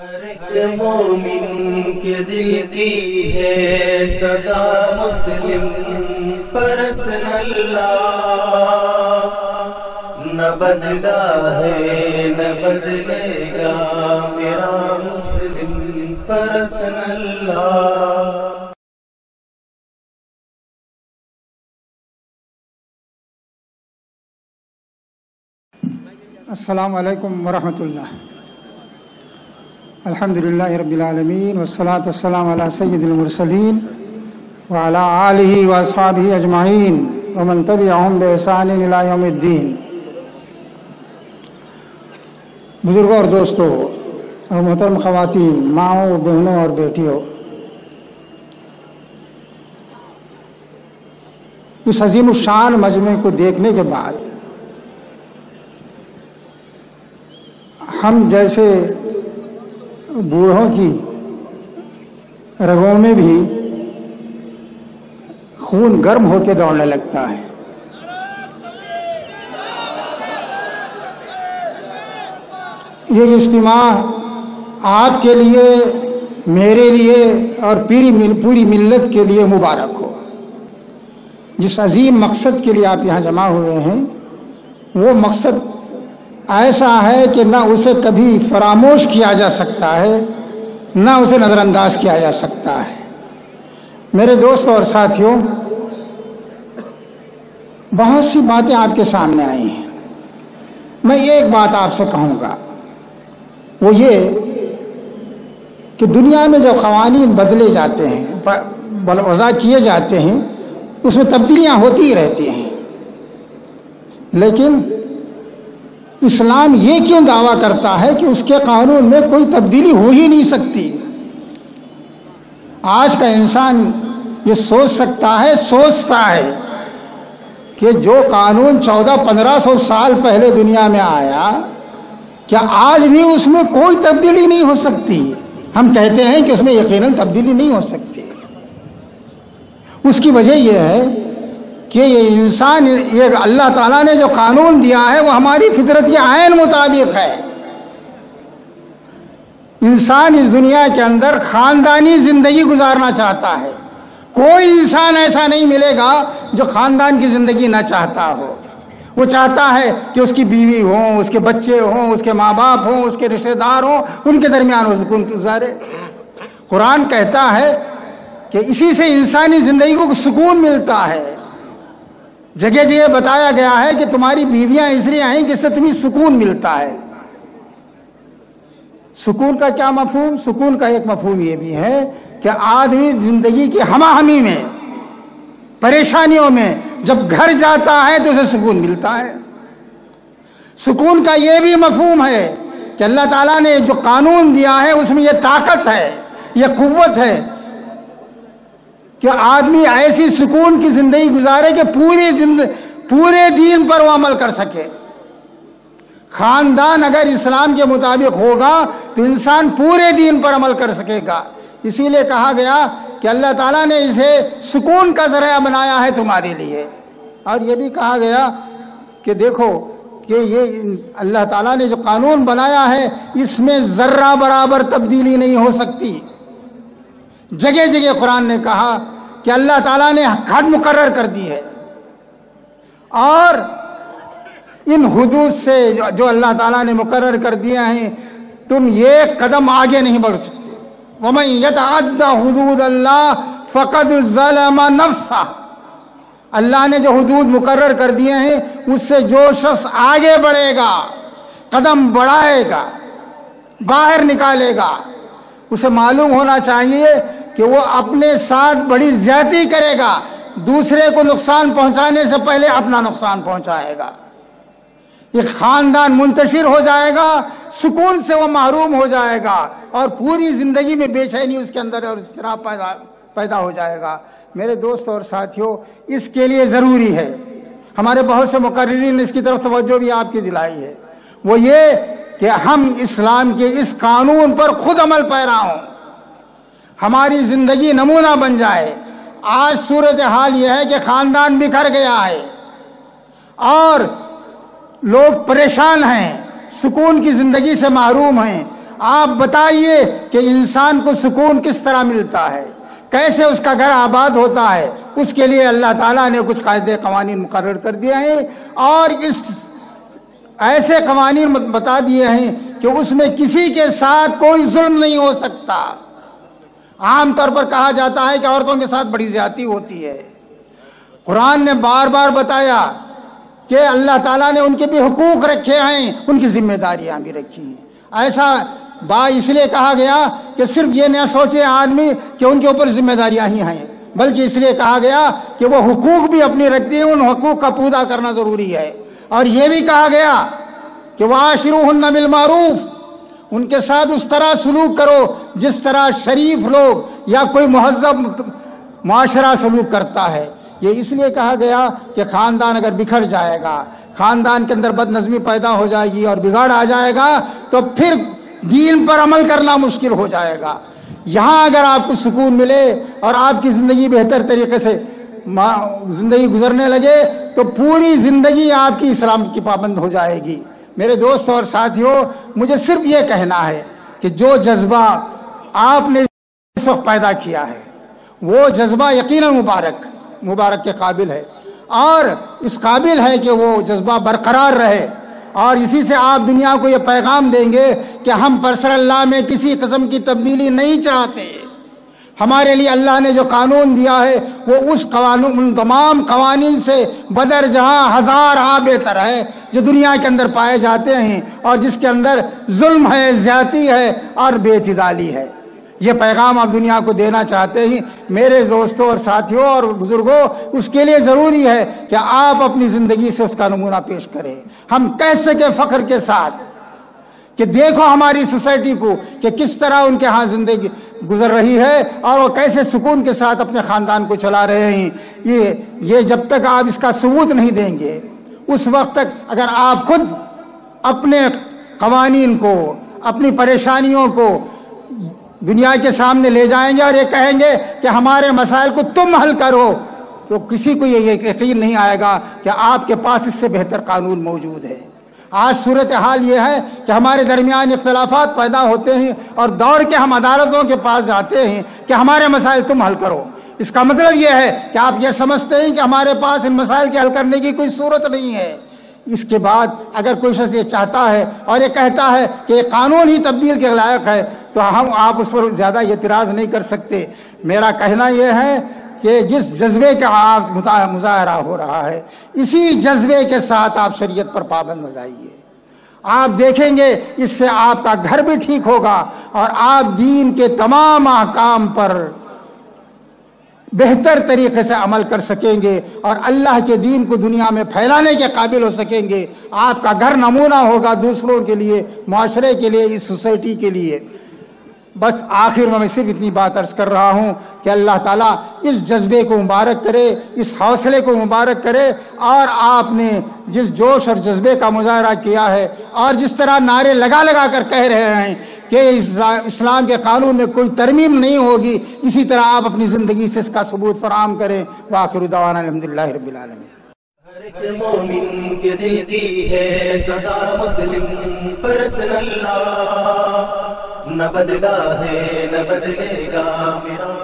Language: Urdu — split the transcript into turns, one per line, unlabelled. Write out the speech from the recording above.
ہر ایک مومن کے دل کی ہے صدا مسلم، پرسن اللہ۔ نہ بدلا ہے، نہ بدلے گا میرا مسلم، پرسن اللہ۔
السلام علیکم ورحمۃ اللہ۔ الحمد للہ رب العالمین والصلاة والسلام علی سید المرسلین وعلى آلہ واصحابہ اجمعین ومن تبعہم بإحسان الى یوم الدین۔ بزرگوں اور دوستوں، اور محترم خواتین، ماؤں، بہنوں اور بیٹیوں، اس عظیم الشان مجمع کو دیکھنے کے بعد ہم جیسے بوڑھوں کی رگوں میں بھی خون گرم ہو کے دوڑنے لگتا ہے۔ یہ اجتماع آپ کے لیے، میرے لیے اور پوری پوری ملت کے لیے مبارک ہو۔ جس عظیم مقصد کے لیے آپ یہاں جمع ہوئے ہیں، وہ مقصد ایسا ہے کہ نہ اسے کبھی فراموش کیا جا سکتا ہے، نہ اسے نظر انداز کیا جا سکتا ہے۔ میرے دوست اور ساتھیوں، بہت سی باتیں آپ کے سامنے آئی ہیں۔ میں ایک بات آپ سے کہوں گا۔ وہ یہ کہ دنیا میں جو قوانین بدلے جاتے ہیں وضع کیے جاتے ہیں، اس میں تبدیلیاں ہوتی ہی رہتی ہیں۔ لیکن اسلام یہ کیوں دعویٰ کرتا ہے کہ اس کے قانون میں کوئی تبدیلی ہو ہی نہیں سکتی؟ آج کا انسان یہ سوچ سکتا ہے، سوچتا ہے کہ جو قانون چودہ، پندرہ سو سال پہلے دنیا میں آیا، کیا آج بھی اس میں کوئی تبدیلی نہیں ہو سکتی؟ ہم کہتے ہیں کہ اس میں یقیناً تبدیلی نہیں ہو سکتی۔ اس کی وجہ یہ ہے کہ یہ انسان یہ اللہ تعالیٰ نے جو قانون دیا ہے وہ ہماری فطرت کے عین مطابق ہے۔ انسان اس دنیا کے اندر خاندانی زندگی گزارنا چاہتا ہے۔ کوئی انسان ایسا نہیں ملے گا جو خاندان کی زندگی نہ چاہتا ہو۔ وہ چاہتا ہے کہ اس کی بیوی ہوں، اس کے بچے ہوں، اس کے ماں باپ ہوں، اس کے رشتے دار ہوں، ان کے درمیان وہ سکون گزارے۔ قرآن کہتا ہے کہ اسی سے انسانی زندگی کو سکون ملتا ہے۔ جگہ جگہ بتایا گیا ہے کہ تمہاری بیویاں اس لیے آئیں کہ اس سے تمہیں سکون ملتا ہے۔ سکون کا کیا مفہوم؟ سکون کا ایک مفہوم یہ بھی ہے کہ آدمی زندگی کی ہما ہمی میں، پریشانیوں میں، جب گھر جاتا ہے تو اسے سکون ملتا ہے۔ سکون کا یہ بھی مفہوم ہے کہ اللہ تعالیٰ نے جو قانون دیا ہے اس میں یہ طاقت ہے، یہ قوت ہے۔ کہ آدمی ایسی سکون کی زندگی گزارے کہ پوری پورے دین پر وہ عمل کر سکے۔ خاندان اگر اسلام کے مطابق ہوگا تو انسان پورے دین پر عمل کر سکے گا۔ اسی لیے کہا گیا کہ اللہ تعالیٰ نے اسے سکون کا ذریعہ بنایا ہے تمہارے لیے۔ اور یہ بھی کہا گیا کہ دیکھو کہ یہ اللہ تعالیٰ نے جو قانون بنایا ہے اس میں ذرہ برابر تبدیلی نہیں ہو سکتی۔ جگہ جگہ قرآن نے کہا کہ اللہ تعالیٰ نے حد مقرر کر دی ہے۔ اور ان حدود سے جو اللہ تعالیٰ نے مقرر کر دیا ہے تم یہ قدم آگے نہیں بڑھ سکتے۔ وَمَن يَتَعَدَّ حدود اللہ فقد ظلم نفسا اللہ نے جو حدود مقرر کر دیے ہیں، اس سے جو شخص آگے بڑھے گا، قدم بڑھائے گا، باہر نکالے گا، اسے معلوم ہونا چاہیے کہ وہ اپنے ساتھ بڑی زیادتی کرے گا، دوسرے کو نقصان پہنچانے سے پہلے اپنا نقصان پہنچائے گا۔ یہ خاندان منتشر ہو جائے گا، سکون سے وہ محروم ہو جائے گا اور پوری زندگی میں بے چینی اس کے اندر اور اس طرح پیدا پیدا ہو جائے گا۔ میرے دوست اور ساتھیوں اس کے لیے ضروری ہے۔ ہمارے بہت سے مقررین نے اس کی طرف توجہ بھی آپ کی دلائی ہے۔ وہ یہ کہ ہم اسلام کے اس قانون پر خود عمل پیرا ہوں۔ ہماری زندگی نمونہ بن جائے۔ آج صورتحال یہ ہے کہ خاندان بکھر گیا ہے۔ اور لوگ پریشان ہیں، سکون کی زندگی سے محروم ہیں۔ آپ بتائیے کہ انسان کو سکون کس طرح ملتا ہے؟ کیسے اس کا گھر آباد ہوتا ہے؟ اس کے لیے اللہ تعالیٰ نے کچھ قاعدے قوانین مقرر کر دیے ہیں۔ اور اس ایسے قوانین بتا دیے ہیں کہ اس میں کسی کے ساتھ کوئی ظلم نہیں ہو سکتا۔ عام طور پر کہا جاتا ہے کہ عورتوں کے ساتھ بڑی زیادتی ہوتی ہے۔ قرآن نے بار بار بتایا کہ اللہ تعالیٰ نے ان کے بھی حقوق رکھے ہیں، ان کی ذمہ داریاں بھی رکھی ہیں۔ ایسا با اس لیے کہا گیا کہ صرف یہ نہ سوچے آدمی کہ ان کے اوپر ذمہ داریاں ہی ہیں، بلکہ اس لیے کہا گیا کہ وہ حقوق بھی اپنی رکھتی ہیں، ان حقوق کا پورا کرنا ضروری ہے۔ اور یہ بھی کہا گیا کہ وہ آشرو بالمعروف ان کے ساتھ اس طرح سلوک کرو جس طرح شریف لوگ یا کوئی مہذب معاشرہ سلوک کرتا ہے۔ یہ اس لیے کہا گیا کہ خاندان اگر بکھر جائے گا، خاندان کے اندر بد نظمی پیدا ہو جائے گی اور بگاڑ آ جائے گا، تو پھر دین پر عمل کرنا مشکل ہو جائے گا۔ یہاں اگر آپ کو سکون ملے اور آپ کی زندگی بہتر طریقے سے زندگی گزرنے لگے، تو پوری زندگی آپ کی اسلام کی پابند ہو جائے گی۔ میرے دوست اور ساتھیوں، مجھے صرف یہ کہنا ہے کہ جو جذبہ آپ نے اس وقت پیدا کیا ہے، وہ جذبہ یقیناً مبارک مبارک کے قابل ہے۔ اور اس قابل ہے کہ وہ جذبہ برقرار رہے۔ اور اسی سے آپ دنیا کو یہ پیغام دیں گے کہ ہم پرسر اللہ میں کسی قسم کی تبدیلی نہیں چاہتے۔ ہمارے لیے اللہ نے جو قانون دیا ہے، وہ اس قانون ان تمام قوانین سے بدر جہاں ہزار ہاں بہتر ہے۔ جو دنیا کے اندر پائے جاتے ہیں اور جس کے اندر ظلم ہے، زیادتی ہے اور بے اعتدالی ہے۔ یہ پیغام آپ دنیا کو دینا چاہتے ہیں۔ میرے دوستوں اور ساتھیوں اور بزرگوں، اس کے لیے ضروری ہے کہ آپ اپنی زندگی سے اس کا نمونہ پیش کریں۔ ہم کہہ سکیں فخر کے ساتھ کہ دیکھو ہماری سوسائٹی کو کہ کس طرح ان کے ہاں زندگی گزر رہی ہے اور وہ کیسے سکون کے ساتھ اپنے خاندان کو چلا رہے ہیں۔ یہ یہ جب تک آپ اس کا ثبوت نہیں دیں گے اس وقت تک اگر آپ خود اپنے قوانین کو، اپنی پریشانیوں کو دنیا کے سامنے لے جائیں گے اور یہ کہیں گے کہ ہمارے مسائل کو تم حل کرو، تو کسی کو یہ یقین نہیں آئے گا کہ آپ کے پاس اس سے بہتر قانون موجود ہے۔ آج صورتحال یہ ہے کہ ہمارے درمیان اختلافات پیدا ہوتے ہیں اور دوڑ کے ہم عدالتوں کے پاس جاتے ہیں کہ ہمارے مسائل تم حل کرو۔ اس کا مطلب یہ ہے کہ آپ یہ سمجھتے ہیں کہ ہمارے پاس ان مسائل کے حل کرنے کی کوئی صورت نہیں ہے۔ اس کے بعد اگر کوئی شخص یہ چاہتا ہے اور یہ کہتا ہے کہ یہ قانون ہی تبدیل کے لائق ہے، تو ہم، آپ اس پر زیادہ اعتراض نہیں کر سکتے۔ میرا کہنا یہ ہے کہ جس جذبے کا آپ مظاہرہ ہو رہا ہے، اسی جذبے کے ساتھ آپ شریعت پر پابند ہو جائیے۔ آپ دیکھیں گے، اس سے آپ کا گھر بھی ٹھیک ہوگا اور آپ دین کے تمام احکام پر بہتر طریقے سے عمل کر سکیں گے اور اللہ کے دین کو دنیا میں پھیلانے کے قابل ہو سکیں گے۔ آپ کا گھر نمونہ ہوگا دوسروں کے لیے، معاشرے کے لیے، اس سوسائٹی کے لیے۔ بس آخر میں میں صرف اتنی بات عرض کر رہا ہوں کہ اللہ تعالیٰ اس جذبے کو مبارک کرے، اس حوصلے کو مبارک کرے۔ اور آپ نے جس جوش اور جذبے کا مظاہرہ کیا ہے، اور جس طرح نعرے لگا لگا کر کہہ رہے ہیں کہ اسلام کے قانون میں کوئی ترمیم نہیں ہوگی، اسی طرح آپ اپنی زندگی سے اس کا ثبوت فراہم کریں۔ واخر دعوانا الحمدللہ رب العالمین۔
مومن کے دل کی ہے صدا مسلم، پرسن اللہ۔ نہ بدلا ہے نہ بدلے گا میرا